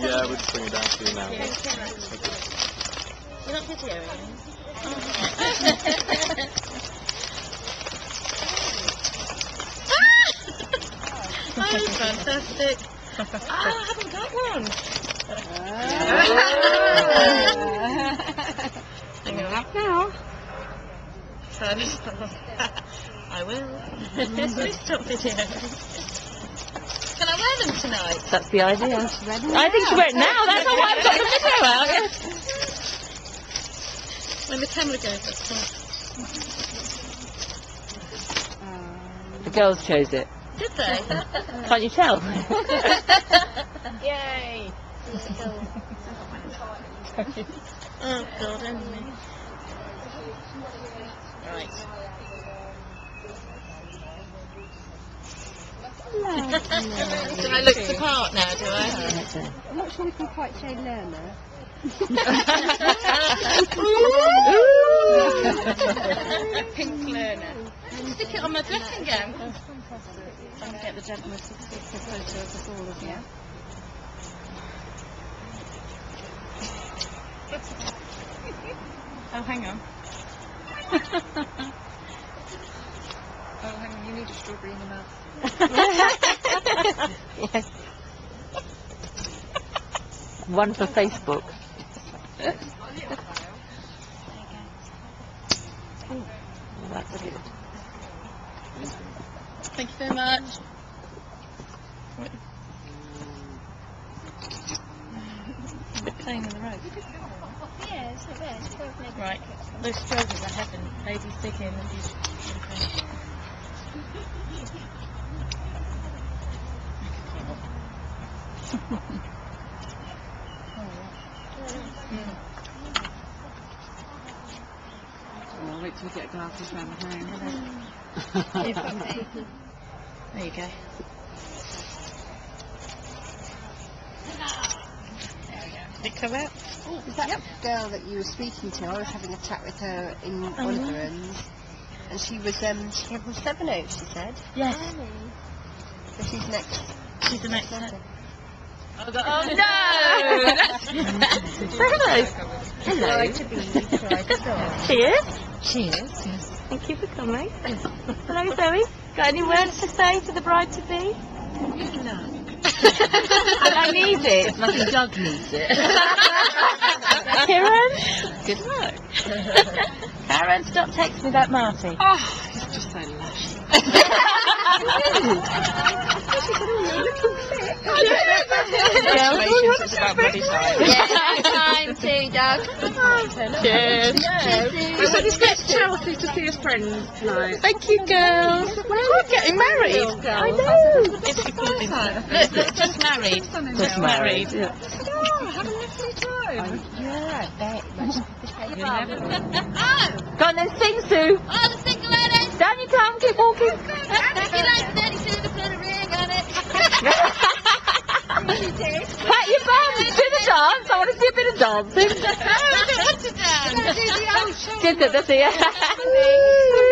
Yeah, we'll just bring it down to you now. Thanks. You're not videoing? Oh, that was fantastic. Ah, I haven't got one. I'm going to laugh now. Sorry. I will. Stop video. Can I wear them tonight? That's the idea. I think she wear it now. That's not why I've got the video out. Yes. When the camera goes up. The girls chose it. Did they? Can't you tell? Yay! oh god, enemy. Right. Do I look the part now, do I? I'm not sure we can quite say learner. Pink learner. Stick it on my dressing gown. I'm to get the gentleman to take a photo of us all of you. Oh, hang on. oh, hang on, you need a strawberry in your mouth. One for Facebook. Oh, that's good. Thank you very much. Playing on the road. Yeah, it's not bad. It's making Right, those strobers are heaven. Ladies dig in and beautiful. I'll wait till we get glasses round the room. There you go. Did it come out? Is that the girl that you were speaking to? I was having a chat with her in one of the rooms. And she was, um, she came from Seven Oaks, she said. Yes. So she's next. She's the next one. Oh, no! Hello. Try to be. Cheers. Cheers. Yes. Thank you for coming. Hello, Zoe. Got any words to say to the bride to be? No. I need it. Lucky Doug needs it. Karen? Good luck. Karen, stop texting me about Marty. Oh, he's just so lush. Congratulations, it's about bloody time. Yeah, time too, Doug. Cheers. He's going to Chelsea to see his friends tonight. Thank you, girls. We're getting married. I know. It's recording. Look, look, just married. Just married. Yeah. Yeah, I bet. Go on then, sing, Sue. Oh, the single ladies. Down you come, keep walking. You like 32, put a ring on it. Pat your bum, do the dance. I want to see a bit of dancing. I don't want to dance. Just it, that's it.